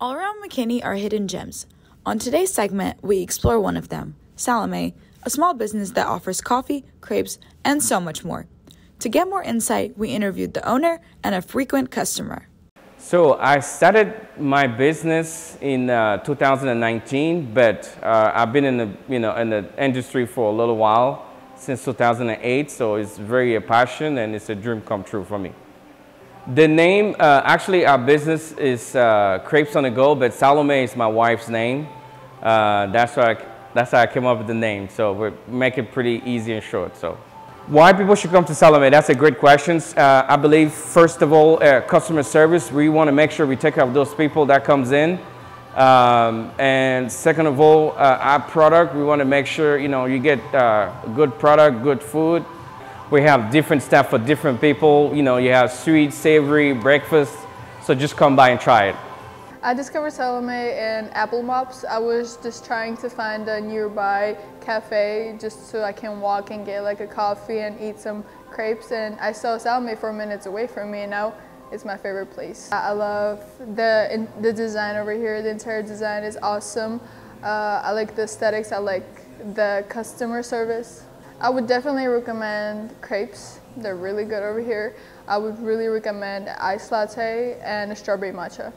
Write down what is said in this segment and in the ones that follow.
All around McKinney are hidden gems. On today's segment, we explore one of them Salomay, a small business that offers coffee, crepes, and so much more. To get more insight, we interviewed the owner and a frequent customer. So I started my business in uh, 2019, but uh, I've been in the you know in the industry for a little while since 2008. So it's very a passion and it's a dream come true for me. The name, uh, actually, our business is uh, Crepes on the Go, but Salome is my wife's name. Uh, that's why I, that's how I came up with the name. So we make it pretty easy and short. So. Why people should come to Salomay? That's a great question. Uh, I believe, first of all, uh, customer service. We want to make sure we take care of those people that comes in. Um, and second of all, uh, our product, we want to make sure, you know, you get good product, good food. We have different stuff for different people. You know, you have sweet, savory, breakfast. So just come by and try it. I discovered Salomay in Apple Maps. I was just trying to find a nearby cafe just so I can walk and get like a coffee and eat some crepes and I saw Salomay four minutes away from me and now it's my favorite place. I love the, the design over here. The entire design is awesome. Uh, I like the aesthetics. I like the customer service. I would definitely recommend crepes. They're really good over here. I would really recommend iced latte and a strawberry matcha.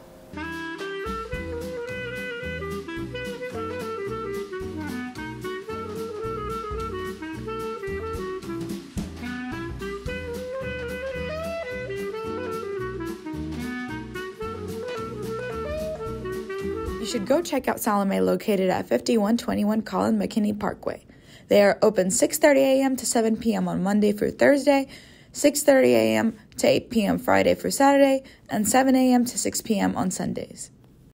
You should go check out Salomay located at 5121 Collin McKinney Parkway. They are open 6:30 a.m. to 7 p.m. on Monday through Thursday, 6:30 a.m. to 8 p.m. Friday through Saturday, and 7 a.m. to 6 p.m. on Sundays.